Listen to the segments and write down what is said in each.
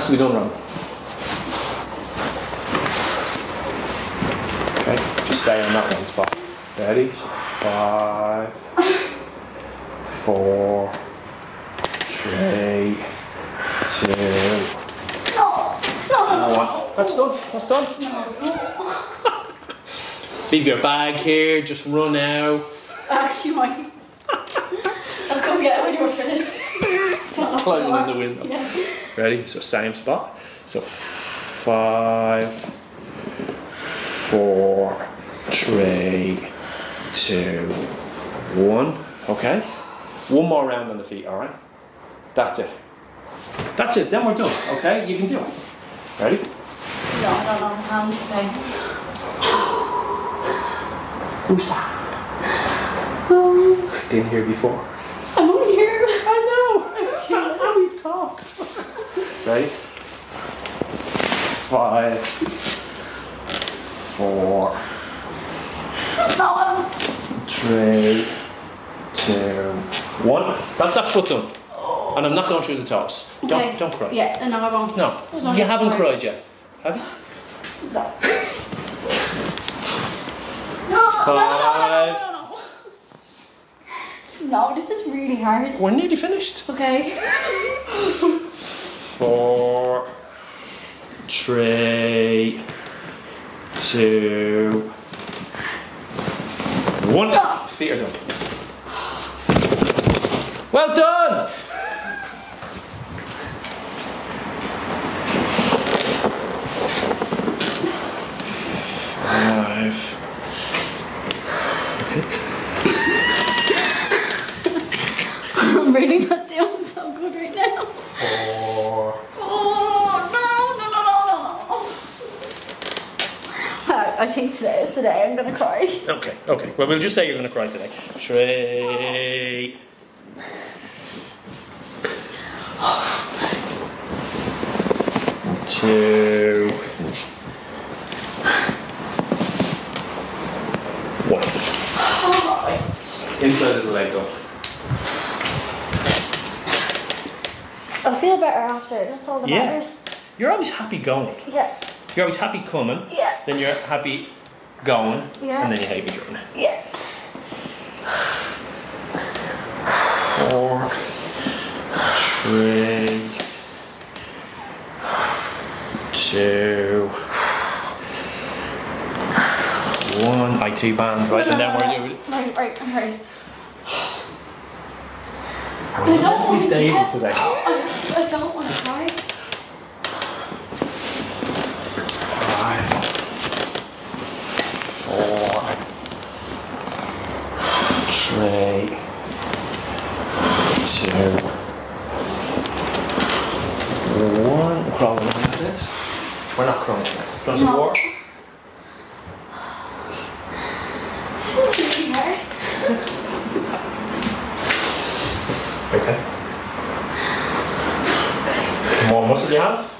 Has to be done wrong. Okay, just stay on that one spot. Ready? So five, four, three, two, No, no, no, one. That's done. That's done. Leave your bag here. Just run out. Actually, my. I'll come get it when you're finished. Climbing in the window. Yeah. Ready? So same spot. So five, four, three, two, one. Okay. One more round on the feet. All right. That's it. That's it. Then we're done. Okay. You can do it. Ready? No, no, no, hands okay. Who's that? Oh. Been here before. I'm only here. I know. How we talked. Ready? Five, four, No, I'm. three, two, one. That's that foot done. And I'm not going through the toes. Don't Okay. don't cry. Yeah, no, I won't. No, I you have haven't cry. cried yet, have you? No. No, no, Five. no, no, no, no. No, this is really hard. We're nearly finished. Okay. Four, three, two, one. Feet are done. Well done. Five. I'm really not doing so good right now. Four. Oh, no, no, no, no, no. I I think today is the day I'm gonna cry. Okay, okay. Well, we'll just say you're going to cry today. Three. Two. One. Inside of the leg though. I'll feel better after. That's all that Yeah. matters. You're always happy going. Yeah, You're always happy coming. Yeah. Then you're happy going. Yeah. And then you hate me during it. yeah. Four, three, two, one. IT bands, right? And then we're doing. Right, right, right. I don't want to stable get- today. I, I don't want to cry. Five, four, three, two, one. Crawling a bit. We're not crawling. Do you want some No. water? This is really hard. Okay. More muscle do you have?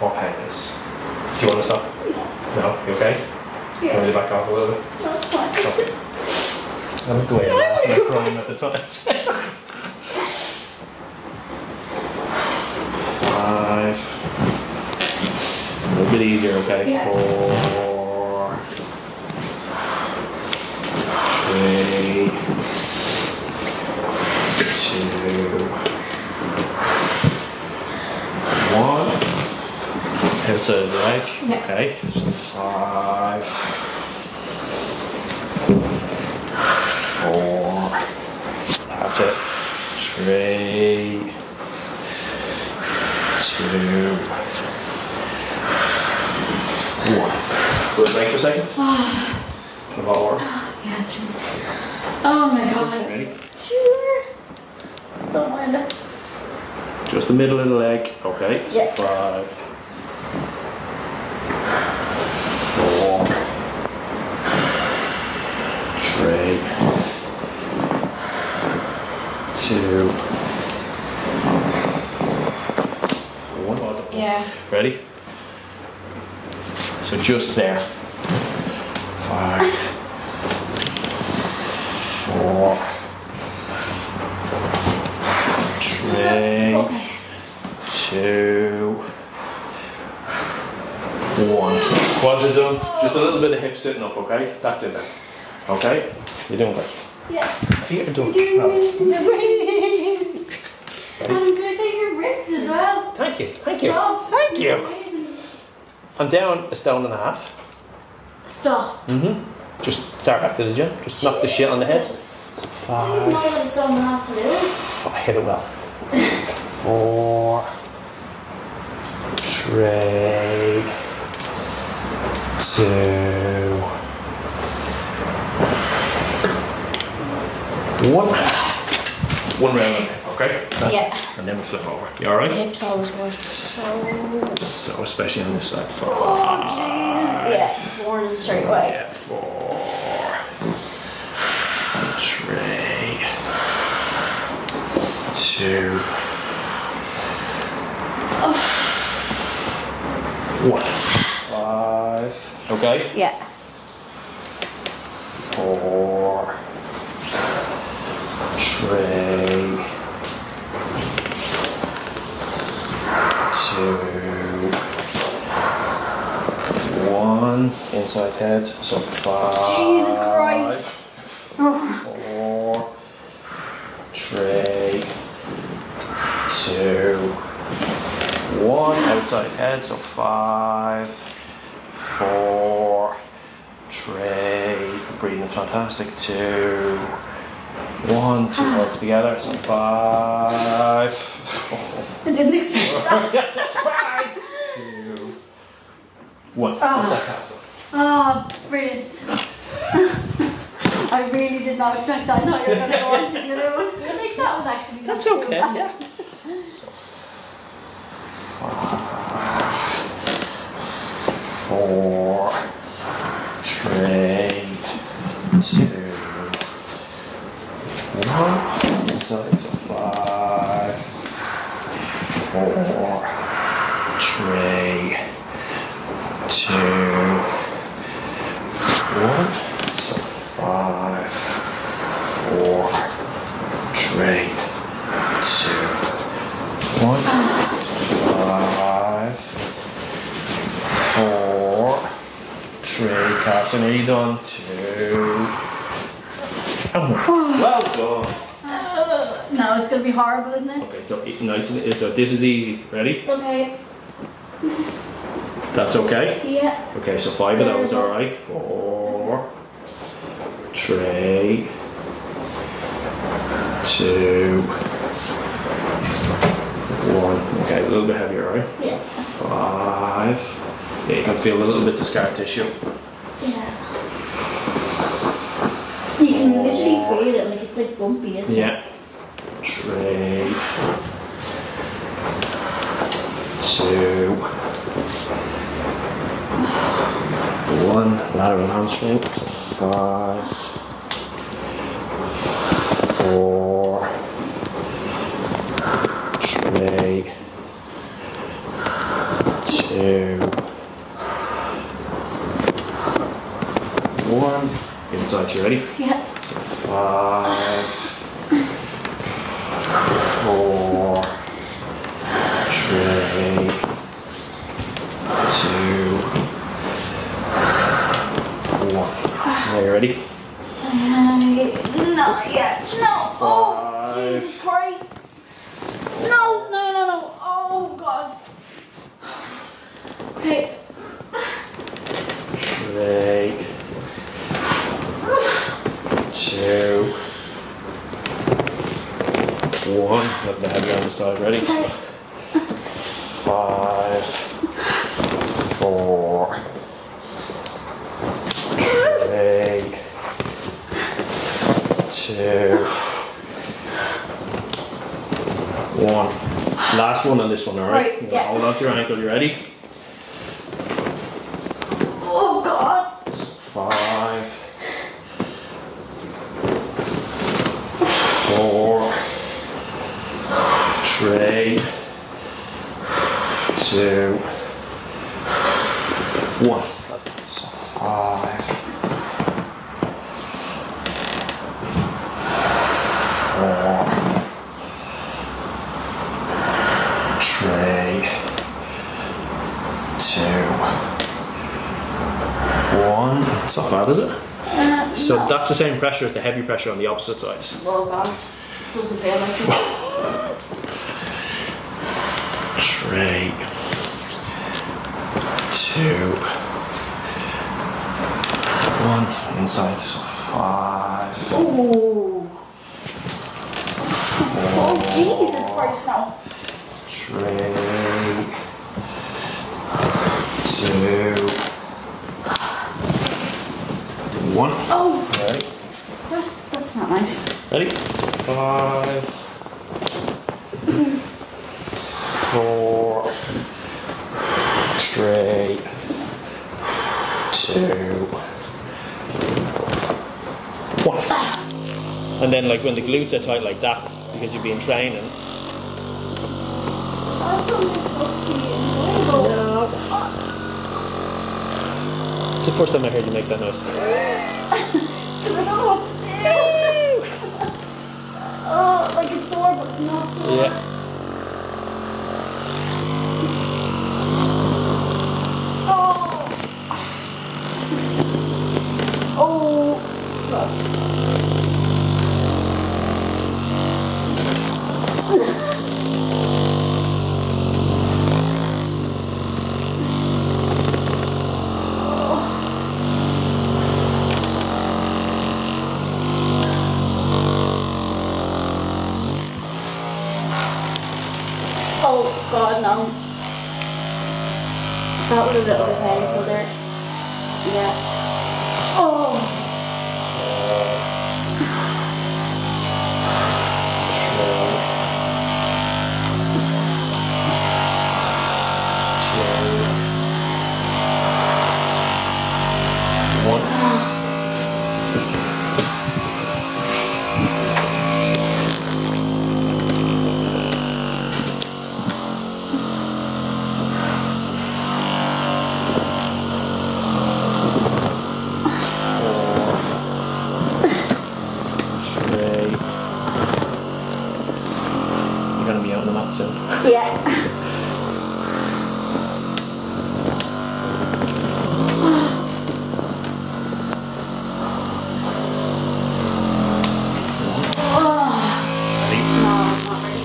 More pain is. Do you want to stop? No? No? You okay? Do you want me to back off a little bit? That's fine. Okay. I like the way you're laughing and crying at the time. Five. A little bit easier, okay? Yeah. Four. Three. Two. One. Outside of the leg. Yeah. Okay. So five. Four. That's it. Three. Two. One. Will it break for a second? Put a lot of water. Yeah, please. Oh my god. Ready? Sure. Don't mind it. Just the middle of the leg. Okay. Yeah. Five. Four. Three. Two. One. Yeah. Ready? So just there. Five. Four. Three. Two. One. Quads are done. Just a little bit of hip sitting up, okay? That's it then. Okay? You're doing great. Yeah. Feet are done. And I'm gonna say you're ripped as well. Thank you. Thank you. Stop. Thank you. Amazing. I'm down a stone and a half. Stop. Mm-hmm. Just start back to the gym. Just knock the shit on the head. Jesus. So I didn't know five. what a song have to do. I hit it well. Four. Three. Two. One. One round, okay? That's Yeah. And then we flip over. You alright? Hips always good. So. So, especially on this side. Four. Oh, jeez. Yeah, born in straight away. Yeah, four. Three. Two. One. Five. Okay. Yeah. Four. Three. Two. One. Inside head. So five. Jesus Christ. Four. Three. Two. One. Outside head. So five. Four. Three. Breathing is fantastic. Two. One. Two ah. heads together. So five. I didn't expect that. Two. One. Ah. Count? Oh, brilliant. I really did not expect that. I thought you were going to go on to the other one. I think that was actually not That's too okay, bad. yeah. Four, three, two, one. Inside, so five, four, three, two, one. So five, four, three, two, one, five, four, three, calves are nearly done, two, and one. Well done. Uh, no, it's going to be horrible, isn't it? Okay, so nice and so this is easy. Ready? Okay. That's okay. Yeah. Okay, so five of those, alright. Four, three, two, one. Okay, a little bit heavier, right? Yeah. Five. Yeah, you can feel a little bit of scar tissue. Yeah. You can literally feel it, like it's like bumpy, isn't it? Yeah. Three. Two. One. Lateral hamstring. Five. You ready? Yeah. Five, four, three, two, one. Are you ready? I, not yet. No. Oh, Five. Jesus Christ. No, no, no, no. Oh, God. Okay. Three, two, one. Let the head around the side. Ready? Okay. Five, four, three, two, one. Last one on this one, alright? Right, yeah. Hold on to your ankle, you ready? Oh, God. Five, four, three, two, one. That's it. So five, four, three, two, That's not bad, is it? Uh, So no. that's the same pressure as the heavy pressure on the opposite side. Oh god. Doesn't feel like. Three, two, one, inside, so five, Ooh. Oh Jesus Christ no. three, two, one. Oh, Ready? that, that's not nice. Ready? Five, four, three, two, one. And then, like when the glutes are tight like that, because you've been training. I thought it was supposed to be enjoyable. It's the first time I heard you make that noise. I don't know what to do. oh, like it's sore, but it's not sore. Yeah. Oh. Oh. Oh God, no. That was You're gonna be out on the mat soon. Yeah. Oh. No, I'm not ready.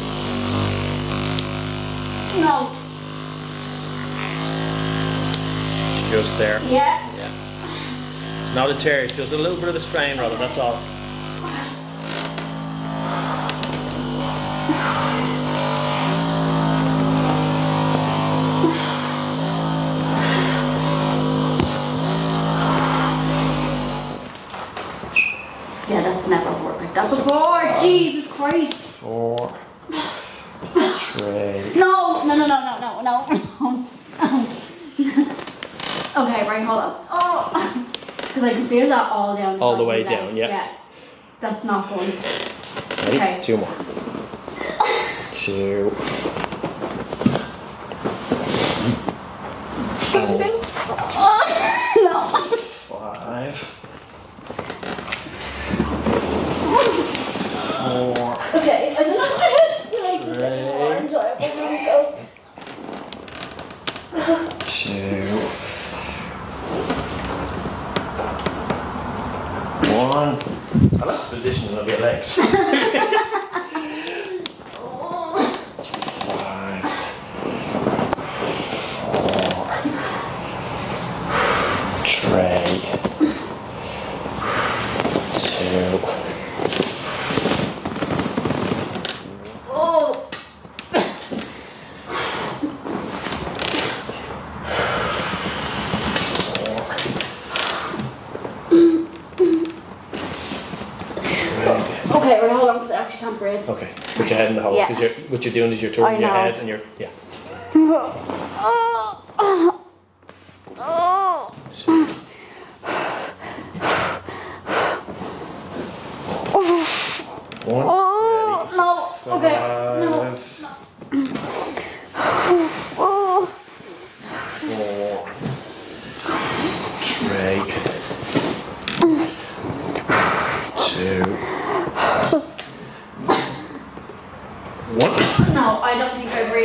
No. It's just there. Yeah. Yeah. It's not a tear, it's just a little bit of a strain, rather, that's all. Yeah, that's never worked like that before. Jesus Christ. Four. Three. No, no, no, no, no, no, no. okay, right, hold on. Oh. Because I can feel that all down the All the way leg. down, yeah. Yeah. That's not fun. Ready? Okay. Two more. Two. Oh, no. Five. Four. Okay, I don't know how to make this any more Right. enjoyable for myself. Two. One. I like the position of your legs. Oh. Five. Four. Tray. Two. Oh. Tray. Okay, wait, hold on, because I actually can't breathe. Okay, put your head in the hole Yeah. because you're what you're doing is you're turning your head and you're yeah. Oh. Oh. Two. One. Oh, Ready. no. Okay, no. Five, Oh. four, three, two, one. No, I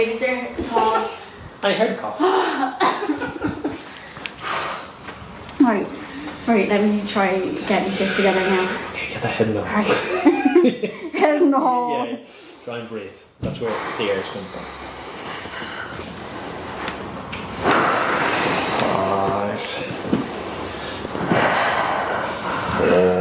don't think I breathed there at all. I heard cough. Right. Right, let me try getting shit together now. Okay, get the head now. Right. Hell no. Yeah, try and breathe. That's where the air is coming from. Five.